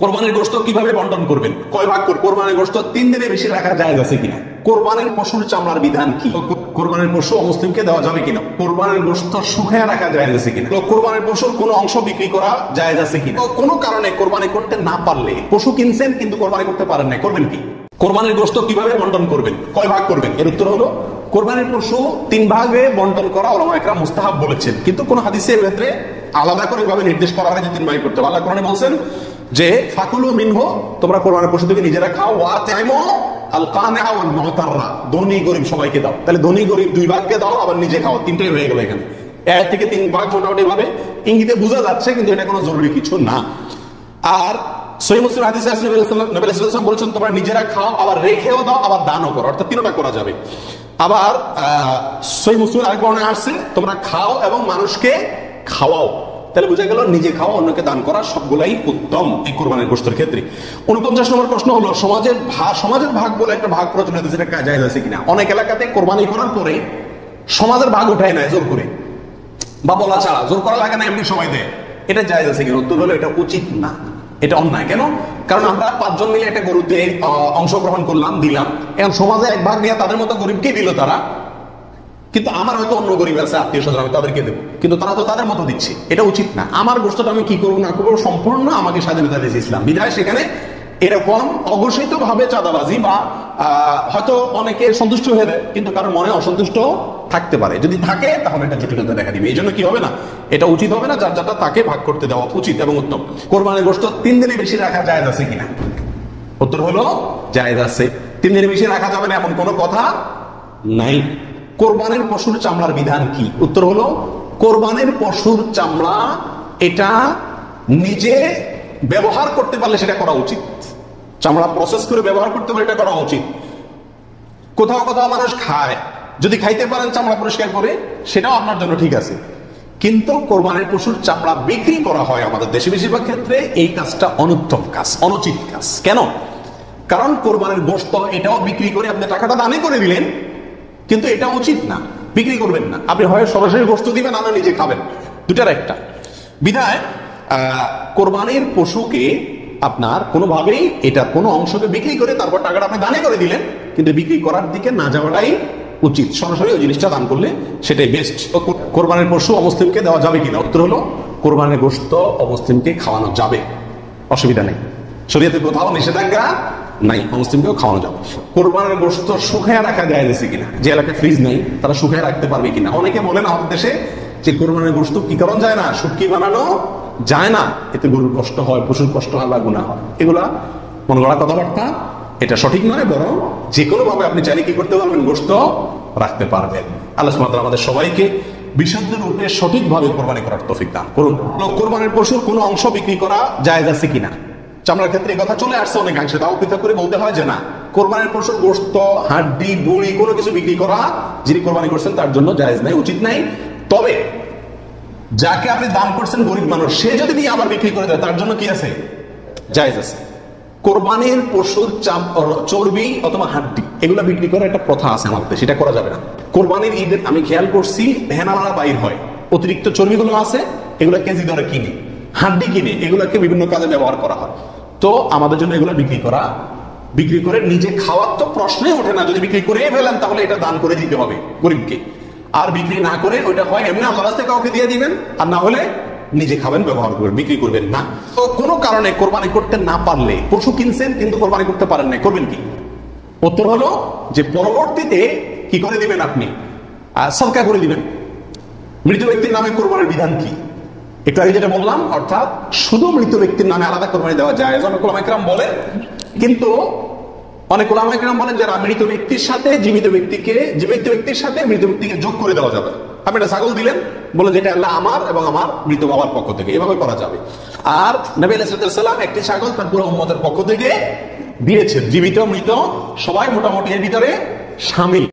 কোরবানির গোস্ত কীভাবে বন্টন করবেন? কয় ভাগ করে? কোরবানির গোস্ত তিন দিনে বেশি রাখা যায় আছে কিনা? কোরবানির পশুর চামড়ার বিধান কি? কোরবানির পশু অমুসলিমকে দেওয়া যাবে কিনা? কোরবানির গোস্ত শুকায় রাখা যায় আছে কিনা? কোরবানির পশুর কোনো অংশ বিক্রি করা যায় আছে কিনা? কোনো কারণে কোরবানি করতে না পারলে পশু কিনছেন, কিন্তু কোরবানি করতে পারেন না করবেন কি? কোরবানির গোস্ত কীভাবে বন্টন করবেন? কয় ভাগ করবেন? এর উত্তর হলো কোরবানির পশু তিন ভাগে বন্টন করা ওলামা একরাম মুস্তাহাব বলেছেন। কিন্তু কোন হাদিসের ক্ষেত্রে আলাদা করে ভাবে নির্দেশ করা হয় যে তিন ভাগে করতে আল্লাহ কোরআনে বলছেন যে, ফাকুলু মিনহু, তোমরা কোরবানির পশু থেকে নিজেরা খাও, ওয়া তাইমু আল কানিআ ওয়াল মুতাররা ধনী, গরিব সবাইকে দাও। তাহলে ধনী, গরিব দুই ভাগকে দাও, আবার নিজে খাও। তিনটাই হয়ে গেল এখানে। এক থেকে তিন ভাগ মোটামুটি ভাবে ইঙ্গিতে বোঝা যাচ্ছে, কিন্তু এটা কোনো জরুরি কিছু না। আর সহি মুসলিম হাদিসে ওয়াসাল্লাম বলেছেন, তোমরা নিজেরা খাও, আবার রেখেও দাও, আবার দানও করো। অর্থাৎ তিনটা করা যাবে। আবার মুসলিম আরেক বর্ণনা আসছে, তোমরা খাও এবং মানুষকে খাওয়াও। তাহলে বোঝা গেল, নিজে খাওয়া অন্যকে দান করা সবগুলাই উত্তম এই কোরবানির গোষ্ঠের ক্ষেত্রে। উনপঞ্চাশ নম্বর প্রশ্ন হলো, সমাজের ভাগ সমাজের ভাগ বলে একটা ভাগ প্রচলিত সেটা কাজায় আছে কিনা? অনেক এলাকাতে কোরবানি করার পরে সমাজের ভাগ উঠায় নেয় জোর করে। বা বলা ছাড়া, জোর করা লাগে না, এমনি সময় দেয়। এটা জায়জ আছে কিনা? উত্তর হলো, এটা উচিত না। এটা অন্যায়। কেন? কারণ আমরা পাঁচজন মিলে একটা গরুতে অংশগ্রহণ করলাম, দিলাম। এখন সমাজে এক ভাগ নিয়ে তাদের মতো গরিবকে দিল তারা? কিন্তু আমার হয়তো অন্য গরিব আছে, আত্মীয় স্বজন, আমি তাদেরকে দেবো। কিন্তু তারা তো তাদের মতো দিচ্ছে। এটা উচিত না। আমার গোষ্ঠটা আমি কি করব, না করব, সম্পূর্ণ আমাকে স্বাধীনতা দিয়েছে ইসলাম। বিধায় সেখানে এরকম অঘোষিত ভাবে চাঁদাবাজি বা হয়তো অনেকে সন্তুষ্ট হয়ে দেয় কিন্তু কারোর মনে অসন্তুষ্ট থাকতে পারে। যদি থাকে, তাহলে এটা জটিলতা দেখা দিবে। এই জন্য কি হবে না? এটা উচিত হবে না, যার যারটা তাকে ভাগ করতে দেওয়া উচিত এবং উত্তম। কোরবানের গোষ্ঠ তিন দিনে বেশি রাখা যায় আছে কিনা? উত্তর হলো, জায়েজ আছে। তিন দিনের বেশি রাখা যাবে না এমন কোনো কথা নাই। কোরবানের পশুর চামড়ার বিধান কি? উত্তর হলো, কোরবানের পশুর চামড়া এটা নিজে ব্যবহার করতে পারলে সেটা করা উচিত। চামড়া প্রসেস করে ব্যবহার করতে পারলে এটা করা উচিত। কোথাও কোথাও মানুষ খায় যদি খাইতে পারেন চামড়া পরিষ্কার করে, সেটাও আপনার জন্য ঠিক আছে। কিন্তু কোরবানির পশুর চামড়া বিক্রি করা হয় আমাদের দেশে বেশিরভাগ ক্ষেত্রে, এই কাজটা অনুত্তম কাজ, অনুচিত কাজ। কেন? কারণ কোরবানির গোস্ত এটাও বিক্রি করে আপনি টাকাটা দানে করে দিলেন, কিন্তু এটা উচিত না, বিক্রি করবেন না। আপনি হয় সরাসরি গোস্ত দিবেন না নিজে খাবেন। দুটার একটা। বিধায় কোরবানির পশুকে আপনার কোনোভাবেই এটা কোনো অংশকে বিক্রি করে, তারপর টাকাটা আপনি দানে করে দিলেন, কিন্তু বিক্রি করার দিকে না যাওয়াটাই উচিত। সরাসরি ওই জিনিসটা দান করলে সেটাই বেস্ট কোরবানের পশু অমুসলিমকে দেওয়া যাবে কিনা? উত্তর হলো, কোরবানের গোস্ত অমুসলিমকে খাওয়ানো যাবে। অসুবিধা নেই। শরীয়তে কোথাও নিষেধাজ্ঞা নাই মুসলিমকেও খাওয়ানো যাবে। কোরবানের গোস্ত শুকায় রাখা যায় গেছে কিনা? যে এলাকায় ফ্রিজ নেই, তারা শুকায় রাখতে পারবে কিনা? অনেকে বলেন আমাদের দেশে যে কোরবানের গোস্ত কি কারণ যায় না, শুটকি বানানো যায় না। এতে গরুর কষ্ট হয়, পশুর কষ্ট হয় বা গুণা হয়। এগুলা মনে করা কথাবার্তা এটা সঠিক নয়, বরং যে কোনো ভাবে আপনি চাইলে কি করতে পারবেন? গোস্ত রাখতে পারবেন। আল্লাহ আমাদের সবাইকে বিশুদ্ধ রূপে সঠিকভাবে কোরবানি করার তৌফিক দান করুন। কোরবানির পশুর কোনো অংশ বিক্রি করা জায়েজ আছে কিনা? চামড়ার ক্ষেত্রে কথা চলে আসছে অনেকাংশে, তাও পৃথক করে বলতে হয় যে না। কোরবানির পশুর গোস্ত হাড্ডি, বুড়ি কোনো কিছু বিক্রি করা যিনি কোরবানি করছেন, তার জন্য জায়েজ নাই, উচিত নাই। তবে যাকে আপনি দান করছেন গরিব মানুষ, সে যদি নিয়ে আবার বিক্রি করে দেয়, তার জন্য কি আছে? জায়েজ আছে। কোরবানির পশুর চর্বি অথবা হাড্ডি, এগুলো বিক্রি করার একটা প্রথা আছে আমাদের সেটা করা যাবে না। কোরবানির ঈদের আমি খেয়াল করছি ভেনালারা বাইর হয়, অতিরিক্ত চর্বিগুলো আছে, এগুলো কেজি দরে কিনে, হাড্ডি কিনে, এগুলোকে বিভিন্ন কাজে ব্যবহার করা হয়। তো আমাদের জন্য এগুলো বিক্রি করা, বিক্রি করে নিজে খাওয়ার তো প্রশ্নই ওঠে না, যদি বিক্রি করে ফেলেন, তাহলে এটা দান করে দিতে হবে গরিবকে। আর বিক্রি না করে ওইটা হয়, এমনি রাস্তায় কাউকে দিয়ে দিবেন, আর না হলে নিজে খাবেন, ব্যবহার করবেন, বিক্রি করবেন না। তো কোনো কারণে কোরবানি করতে না পারলে, পশু কিনছেন কিন্তু কোরবানি করতে পারেন না করবেন কি? উত্তর হলো যে পরবর্তীতে কি করে দিবেন আপনি? সদকা করে দিবেন। মৃত ব্যক্তির নামে কোরবানির বিধান কি? একটু আগে যেটা বললাম, অর্থাৎ শুধু মৃত ব্যক্তির নামে আলাদা কোরবানি দেওয়া যায় অনেক ওলামাইকরাম বলেন। কিন্তু অনেক ওলামাইকরাম বলেন যারা মৃত ব্যক্তির সাথে জীবিত ব্যক্তিকে, জীবিত ব্যক্তির সাথে মৃত ব্যক্তিকে যোগ করে দেওয়া যাবে। আপনি একটা ছাগল দিলেন বলে যেটা আল্লাহ আমার এবং আমার মৃত বাবার পক্ষ থেকে। এভাবে করা যাবে। আর নবী আলাইসালাম একটি ছাগল তার পুরো উম্মতের পক্ষ থেকে দিয়েছেন। জীবিত, মৃত, সবাই মোটামুটি এর ভিতরে সামিল।